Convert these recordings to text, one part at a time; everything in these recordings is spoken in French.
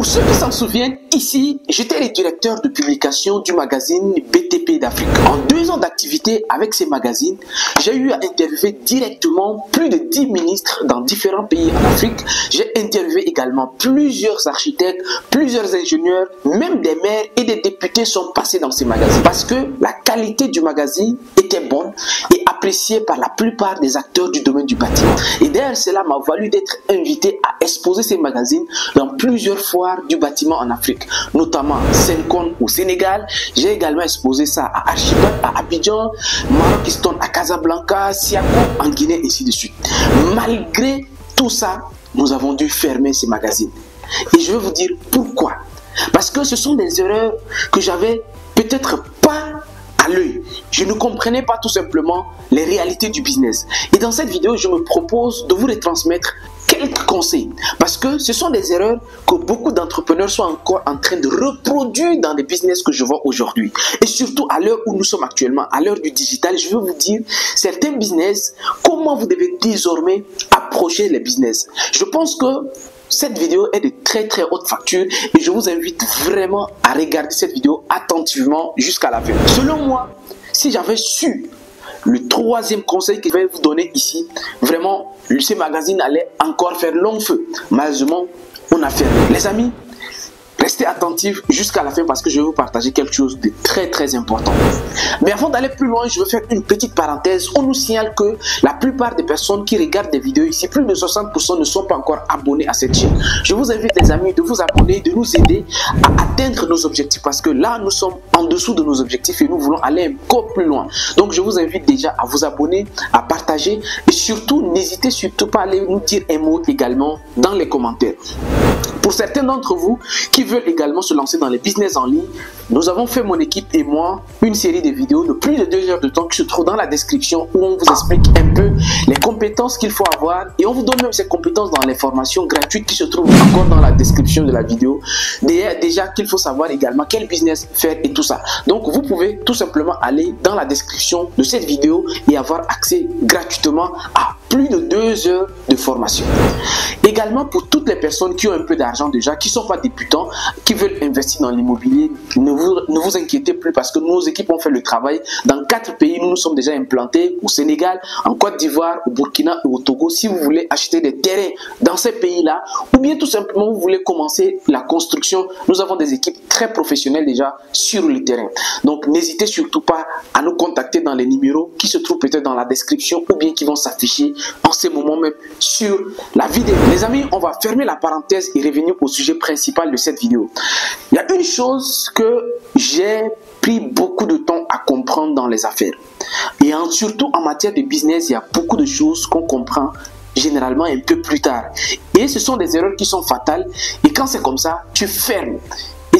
Pour ceux qui s'en souviennent, ici, j'étais le directeur de publication du magazine BTP d'Afrique. En deux ans d'activité avec ces magazines, j'ai eu à interviewer directement plus de 10 ministres dans différents pays en Afrique. J'ai interviewé également plusieurs architectes, plusieurs ingénieurs, même des maires et des députés sont passés dans ces magazines. Parce que la qualité du magazine était bonne et appréciée par la plupart des acteurs du domaine du bâtiment. Et d'ailleurs, cela m'a valu d'être invité à exposer ces magazines dans plusieurs du bâtiment en Afrique, notamment Sencon au Sénégal. J'ai également exposé ça à Archibald, à Abidjan, Marokistan à Casablanca, Siako en Guinée, ainsi de suite. Malgré tout ça, nous avons dû fermer ces magazines. Et je vais vous dire pourquoi. Parce que ce sont des erreurs que j'avais peut-être pas à l'œil. Je ne comprenais pas tout simplement les réalités du business. Et dans cette vidéo, je me propose de vous retransmettre quelques conseils. Parce que ce sont des erreurs que beaucoup d'entrepreneurs sont encore en train de reproduire dans les business que je vois aujourd'hui. Et surtout à l'heure où nous sommes actuellement, à l'heure du digital, je veux vous dire, certains business, comment vous devez désormais approcher les business? Je pense que cette vidéo est de très très haute facture et je vous invite vraiment à regarder cette vidéo attentivement jusqu'à la fin. Selon moi, si j'avais su le troisième conseil que je vais vous donner ici, vraiment, ce magazine allait encore faire long feu. Malheureusement, on a fermé. Les amis, Restez attentifs jusqu'à la fin parce que je vais vous partager quelque chose de très très important. Mais avant d'aller plus loin, je veux faire une petite parenthèse. On nous signale que la plupart des personnes qui regardent des vidéos ici, plus de 60% ne sont pas encore abonnés à cette chaîne. Je vous invite les amis de vous abonner, de nous aider à atteindre nos objectifs parce que là, nous sommes en dessous de nos objectifs et nous voulons aller encore plus loin. Donc, je vous invite déjà à vous abonner, à partager et surtout, n'hésitez surtout pas à aller nous dire un mot également dans les commentaires. Pour certains d'entre vous qui veulent également se lancer dans les business en ligne, nous avons fait, mon équipe et moi, une série de vidéos de plus de deux heures de temps qui se trouve dans la description où on vous explique un peu les compétences qu'il faut avoir et on vous donne même ces compétences dans les formations gratuites qui se trouvent encore dans la description de la vidéo. Déjà qu'il faut savoir également quel business faire et tout ça. Donc vous pouvez tout simplement aller dans la description de cette vidéo et avoir accès gratuitement à plus de deux heures de formation. Également pour toutes les personnes qui ont un peu d'argent déjà, qui ne sont pas débutants, qui veulent investir dans l'immobilier, ne vous, ne vous inquiétez plus parce que nos équipes ont fait le travail. Dans quatre pays, nous nous sommes déjà implantés, au Sénégal, en Côte d'Ivoire, au Burkina et au Togo. Si vous voulez acheter des terrains dans ces pays-là, ou bien tout simplement vous voulez commencer la construction, nous avons des équipes très professionnelles déjà sur le terrain. Donc n'hésitez surtout pas à nous contacter dans les numéros qui se trouvent peut-être dans la description ou bien qui vont s'afficher en ce moment même sur la vidéo. Les amis, on va fermer la parenthèse et revenir au sujet principal de cette vidéo. Il y a une chose que j'ai pris beaucoup de temps à comprendre dans les affaires. Et surtout en matière de business, il y a beaucoup de choses qu'on comprend généralement un peu plus tard. Et ce sont des erreurs qui sont fatales. Et quand c'est comme ça, tu fermes.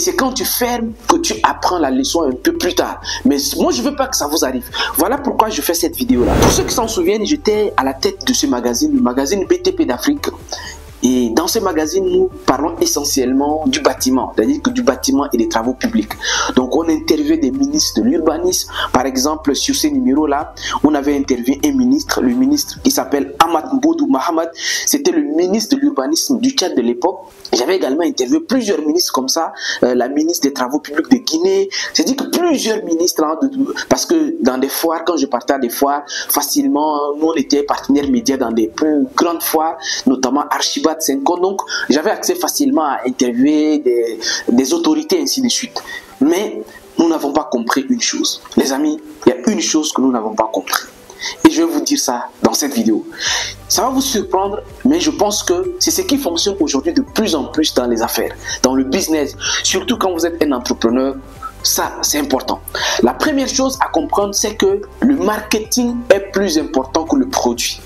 Et c'est quand tu fermes que tu apprends la leçon un peu plus tard. Mais moi, je veux pas que ça vous arrive. Voilà pourquoi je fais cette vidéo-là. Pour ceux qui s'en souviennent, j'étais à la tête de ce magazine, le magazine BTP d'Afrique. Et dans ce magazine, nous parlons essentiellement du bâtiment, c'est-à-dire que du bâtiment et des travaux publics. Donc, on interviewait des ministres de l'urbanisme. Par exemple, sur ces numéros-là, on avait interviewé un ministre, le ministre qui s'appelle Ahmad Mbodou Mahamad. C'était le ministre de l'urbanisme du Tchad de l'époque. J'avais également interviewé plusieurs ministres comme ça, euh, la ministre des Travaux publics de Guinée. C'est-à-dire que plusieurs ministres, hein, parce que dans des foires, quand je partais à des foires, facilement, nous on était partenaires médias dans des plus grandes foires, notamment Archibat 5 ans. Donc j'avais accès facilement à interviewer des, des autorités, ainsi de suite. Mais nous n'avons pas compris une chose. Les amis, il y a une chose que nous n'avons pas compris. Et je vais vous dire ça dans cette vidéo. Ça va vous surprendre, mais je pense que c'est ce qui fonctionne aujourd'hui de plus en plus dans les affaires, dans le business. Surtout quand vous êtes un entrepreneur, ça c'est important. La première chose à comprendre, c'est que le marketing est plus important que le produit.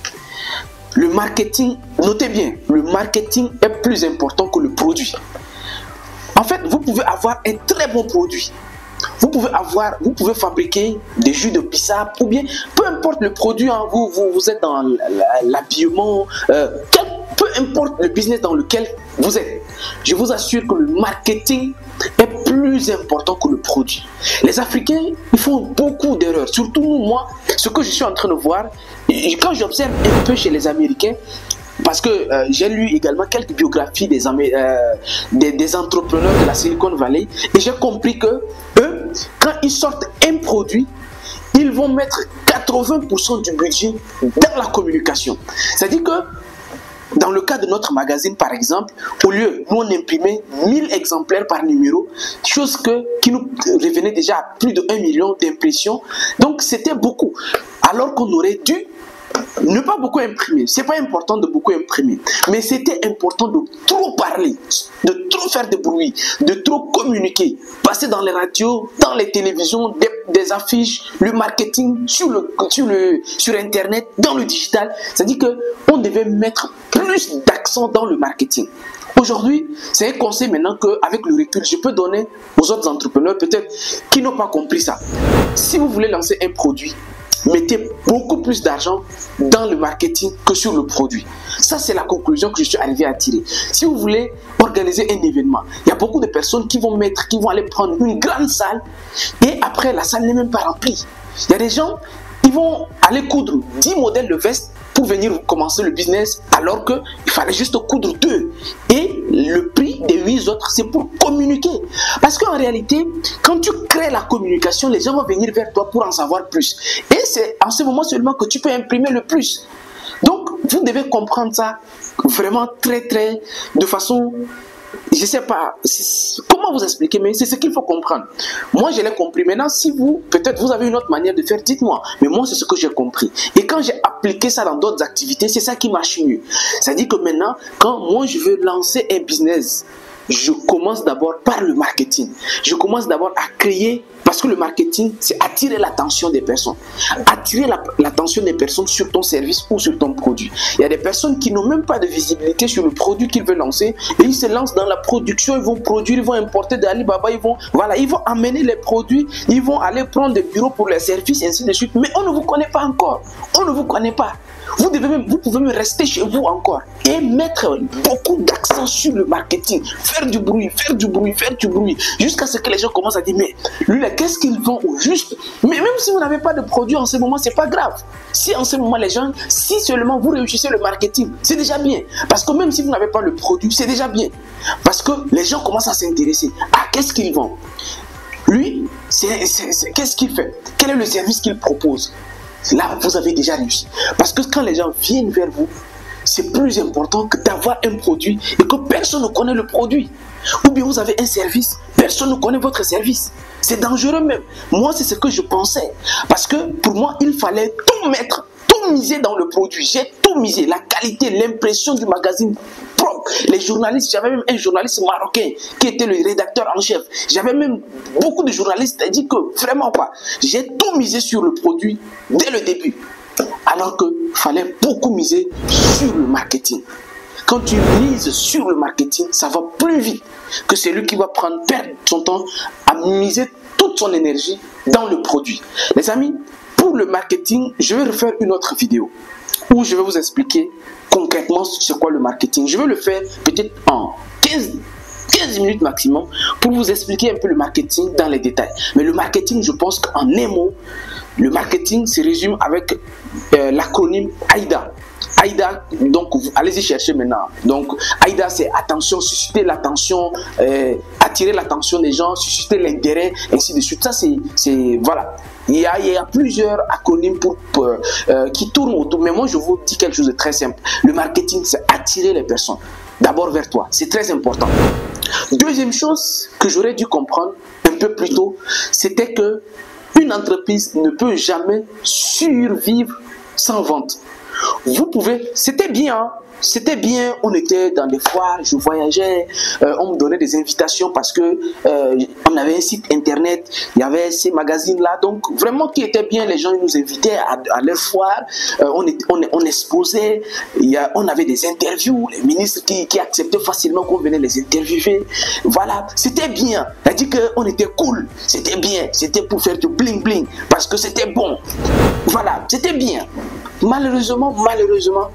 Le marketing, notez bien, le marketing est plus important que le produit. En fait, vous pouvez avoir un très bon produit, vous pouvez avoir, vous pouvez fabriquer des jus de bissap ou bien peu importe le produit, hein, vous, vous, vous êtes dans l'habillement, euh, peu importe le business dans lequel vous êtes. Je vous assure que le marketing est plus important que le produit. Les Africains, ils font beaucoup d'erreurs. Surtout moi, ce que je suis en train de voir, quand j'observe un peu chez les Américains, parce que euh, j'ai lu également quelques biographies des, euh, des, des, entrepreneurs de la Silicon Valley et j'ai compris que eux, quand ils sortent un produit, ils vont mettre 80% du budget dans la communication. C'est-à-dire que dans le cas de notre magazine, par exemple, au lieu, nous on imprimait 1000 exemplaires par numéro, chose que, qui nous revenait déjà à plus de 1 million d'impressions. Donc c'était beaucoup. Alors qu'on aurait dû ne pas beaucoup imprimer. C'est pas important de beaucoup imprimer, mais c'était important de trop parler, de trop faire de bruit, de trop communiquer, passer dans les radios, dans les télévisions, des, affiches, le marketing sur sur le sur internet, dans le digital. C'est-à-dire que on devait mettre plus d'accent dans le marketing. Aujourd'hui, c'est un conseil maintenant qu'avec le recul, je peux donner aux autres entrepreneurs peut-être qui n'ont pas compris ça. Si vous voulez lancer un produit, mettez beaucoup plus d'argent dans le marketing que sur le produit. Ça, c'est la conclusion que je suis arrivé à tirer. Si vous voulez organiser un événement, il y a beaucoup de personnes qui vont mettre, qui vont aller prendre une grande salle et après, la salle n'est même pas remplie. Il y a des gens, vont aller coudre 10 modèles de vestes pour venir commencer le business alors qu'il fallait juste coudre deux. Et le prix des huit autres, c'est pour communiquer. Parce qu'en réalité, quand tu crées la communication, les gens vont venir vers toi pour en savoir plus. Et c'est en ce moment seulement que tu peux imprimer le plus. Donc, vous devez comprendre ça vraiment très, très, de façon je sais pas comment vous expliquer, mais c'est ce qu'il faut comprendre. Moi, je l'ai compris. Maintenant, si vous, peut-être vous avez une autre manière de faire, dites-moi. Mais moi, c'est ce que j'ai compris. Et quand j'ai appliqué ça dans d'autres activités, c'est ça qui marche mieux. C'est-à-dire que maintenant, quand moi, je veux lancer un business, je commence d'abord par le marketing. Je commence d'abord à créer, parce que le marketing, c'est attirer l'attention des personnes. Attirer l'attention des personnes sur ton service ou sur ton produit. Il y a des personnes qui n'ont même pas de visibilité sur le produit qu'ils veulent lancer et ils se lancent dans la production, ils vont produire, ils vont importer de Alibaba, ils vont, voilà, ils vont amener les produits, ils vont aller prendre des bureaux pour les services, ainsi de suite. Mais on ne vous connaît pas encore. On ne vous connaît pas. Vous, devez vous pouvez même rester chez vous encore et mettre beaucoup d'accent sur le marketing. Faire du bruit, faire du bruit, faire du bruit. Jusqu'à ce que les gens commencent à dire, mais lui qu'est-ce qu'ils font au juste? Mais même si vous n'avez pas de produit en ce moment, c'est pas grave. Si en ce moment les gens, si seulement vous réussissez le marketing, c'est déjà bien. Parce que même si vous n'avez pas le produit, c'est déjà bien. Parce que les gens commencent à s'intéresser. Ah, qu'est-ce qu'ils vendent Lui, qu'est-ce qu'il fait? Quel est le service qu'il propose? Là, vous avez déjà réussi. Parce que quand les gens viennent vers vous, c'est plus important que d'avoir un produit et que personne ne connaît le produit. Ou bien vous avez un service, personne ne connaît votre service. C'est dangereux même. Moi, c'est ce que je pensais. Parce que pour moi, il fallait tout mettre, tout miser dans le produit. J'ai tout misé. La qualité, l'impression du magazine. Les journalistes, j'avais même un journaliste marocain qui était le rédacteur en chef. J'avais même beaucoup de journalistes qui dit que vraiment pas. J'ai tout misé sur le produit dès le début. Alors qu'il fallait beaucoup miser sur le marketing. Quand tu mises sur le marketing, ça va plus vite que celui qui va prendre perdre son temps à miser toute son énergie dans le produit. Les amis, le marketing, je vais refaire une autre vidéo où je vais vous expliquer concrètement c'est quoi le marketing. Je vais le faire peut-être en 15 15 minutes maximum pour vous expliquer un peu le marketing dans les détails. Mais le marketing, je pense qu'en un mot, le marketing se résume avec euh, l'acronyme AIDA. AIDA, donc allez-y chercher maintenant. Donc AIDA, c'est attention, susciter l'attention, euh, attirer l'attention des gens, susciter l'intérêt, ainsi de suite. Ça, c'est voilà. Il y, a, plusieurs acronymes euh, qui tournent autour. Mais moi, je vous dis quelque chose de très simple. Le marketing, c'est attirer les personnes d'abord vers toi. C'est très important. Deuxième chose que j'aurais dû comprendre un peu plus tôt, c'était que une entreprise ne peut jamais survivre sans vente. Vous pouvez, c'était bien, hein. c'était bien, on était dans des foires, je voyageais, euh, on me donnait des invitations parce que euh, on avait un site internet, il y avait ces magazines-là, donc vraiment qui était bien, les gens nous invitaient à, à leur foire, euh, on, on, exposait, on avait des interviews, les ministres qui, acceptaient facilement qu'on venait les interviewer, voilà, c'était bien, c'est-à-dire qu'on était cool, c'était bien, c'était pour faire du bling bling, parce que c'était bon, voilà, c'était bien. Malheureusement, malheureusement,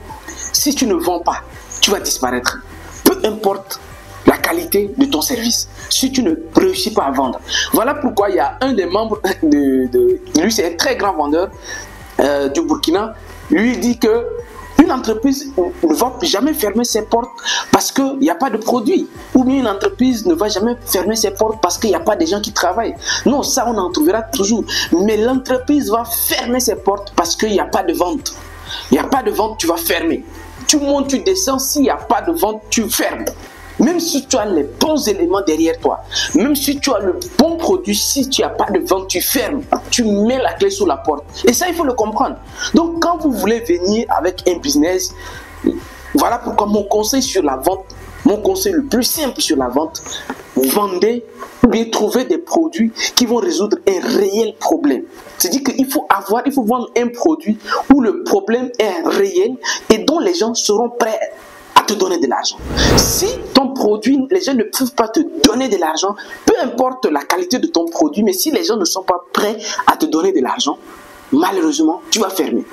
si tu ne vends pas, tu vas disparaître. Peu importe la qualité de ton service, si tu ne réussis pas à vendre. Voilà pourquoi il y a un des membres de... lui, c'est un très grand vendeur euh, du Burkina. Lui, dit que Une entreprise ne va jamais fermer ses portes parce qu'il n'y a pas de produits. Ou bien une entreprise ne va jamais fermer ses portes parce qu'il n'y a pas de gens qui travaillent. Non, ça, on en trouvera toujours. Mais l'entreprise va fermer ses portes parce qu'il n'y a pas de vente. Il n'y a pas de vente, tu vas fermer. Tu montes, tu descends, s'il n'y a pas de vente, tu fermes. Même si tu as les bons éléments derrière toi, même si tu as le bon produit, si tu n'as pas de vente, tu fermes. Tu mets la clé sous la porte. Et ça, il faut le comprendre. Donc, quand vous voulez venir avec un business, voilà pourquoi mon conseil sur la vente, mon conseil le plus simple sur la vente, vendez ou bien trouver des produits qui vont résoudre un réel problème. C'est-à-dire qu'il faut avoir, il faut vendre un produit où le problème est réel et dont les gens seront prêts te donner de l'argent. Si ton produit, les gens ne peuvent pas te donner de l'argent, peu importe la qualité de ton produit, mais si les gens ne sont pas prêts à te donner de l'argent, malheureusement, tu vas fermer.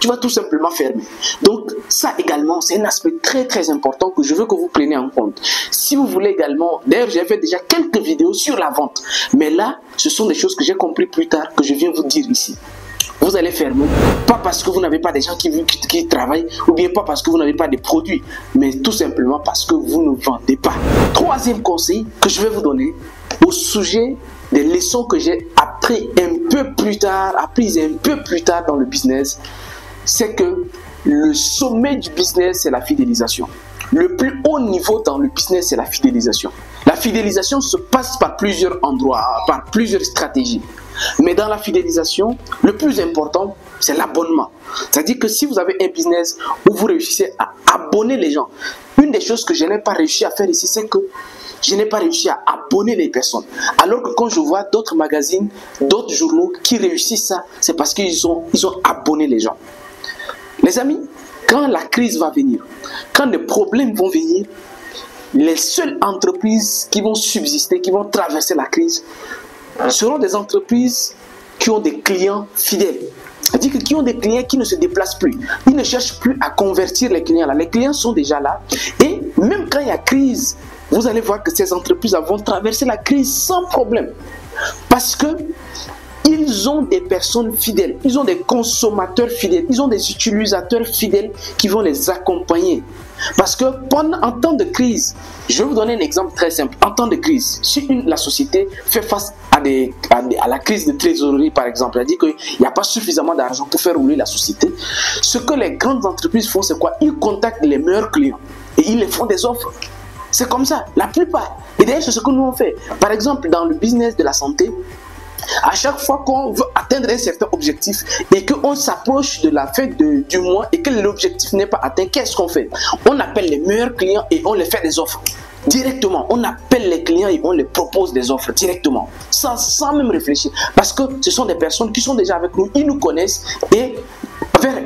Tu vas tout simplement fermer. Donc ça également, c'est un aspect très très important que je veux que vous preniez en compte. Si vous voulez également, d'ailleurs j'ai fait déjà quelques vidéos sur la vente, mais là, ce sont des choses que j'ai compris plus tard que je viens vous dire ici vous allez fermer. Pas parce que vous n'avez pas des gens qui, travaillent, ou bien pas parce que vous n'avez pas de produits, mais tout simplement parce que vous ne vendez pas. Troisième conseil que je vais vous donner au sujet des leçons que j'ai appris un peu plus tard, appris un peu plus tard dans le business, c'est que le sommet du business, c'est la fidélisation. Le plus haut niveau dans le business, c'est la fidélisation. La fidélisation se passe par plusieurs endroits, par plusieurs stratégies. Mais dans la fidélisation, le plus important, c'est l'abonnement. C'est-à-dire que si vous avez un business où vous réussissez à abonner les gens, une des choses que je n'ai pas réussi à faire ici, c'est que je n'ai pas réussi à abonner les personnes. Alors que quand je vois d'autres magazines, d'autres journaux qui réussissent ça, c'est parce qu'ils ont, ils ont abonné les gens. Les amis, quand la crise va venir, quand les problèmes vont venir, les seules entreprises qui vont subsister, qui vont traverser la crise, seront des entreprises qui ont des clients fidèles. C'est-à-dire qui ont des clients qui ne se déplacent plus. Ils ne cherchent plus à convertir les clients là. Les clients sont déjà là. Et même quand il y a crise, vous allez voir que ces entreprises vont traverser la crise sans problème. Parce que ils ont des personnes fidèles, ils ont des consommateurs fidèles, ils ont des utilisateurs fidèles qui vont les accompagner. Parce que en temps de crise, je vais vous donner un exemple très simple. En temps de crise, si la société fait face à, la crise de trésorerie, par exemple, dit qu'il n'y a pas suffisamment d'argent pour faire rouler la société, ce que les grandes entreprises font, c'est quoi? Ils contactent les meilleurs clients et ils les font des offres. C'est comme ça, la plupart. Et d'ailleurs, c'est ce que nous on fait. Par exemple, dans le business de la santé, à chaque fois qu'on veut atteindre un certain objectif et qu'on s'approche de la fin du mois et que l'objectif n'est pas atteint, qu'est-ce qu'on fait? On appelle les meilleurs clients et on les fait des offres. Directement, on appelle les clients et on les propose des offres directement, sans, sans même réfléchir. Parce que ce sont des personnes qui sont déjà avec nous, ils nous connaissent et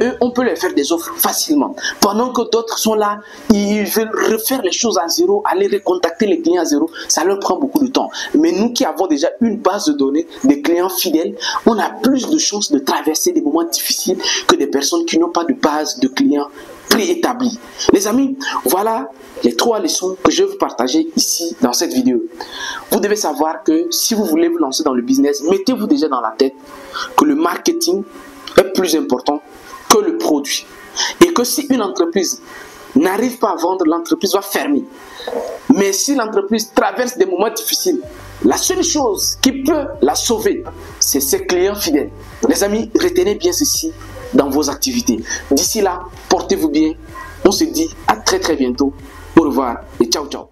eux, on peut leur faire des offres facilement. Pendant que d'autres sont là, ils veulent refaire les choses à zéro, aller recontacter les clients à zéro, ça leur prend beaucoup de temps. Mais nous qui avons déjà une base de données des clients fidèles, on a plus de chances de traverser des moments difficiles que des personnes qui n'ont pas de base de clients préétablis. Les amis, voilà les trois leçons que je vais vous partager ici dans cette vidéo. Vous devez savoir que si vous voulez vous lancer dans le business, mettez-vous déjà dans la tête que le marketing est plus important que le produit. Et que si une entreprise n'arrive pas à vendre, l'entreprise va fermer. Mais si l'entreprise traverse des moments difficiles, la seule chose qui peut la sauver, c'est ses clients fidèles. Les amis, retenez bien ceci dans vos activités. D'ici là, portez-vous bien. On se dit à très très bientôt. Au revoir et ciao ciao.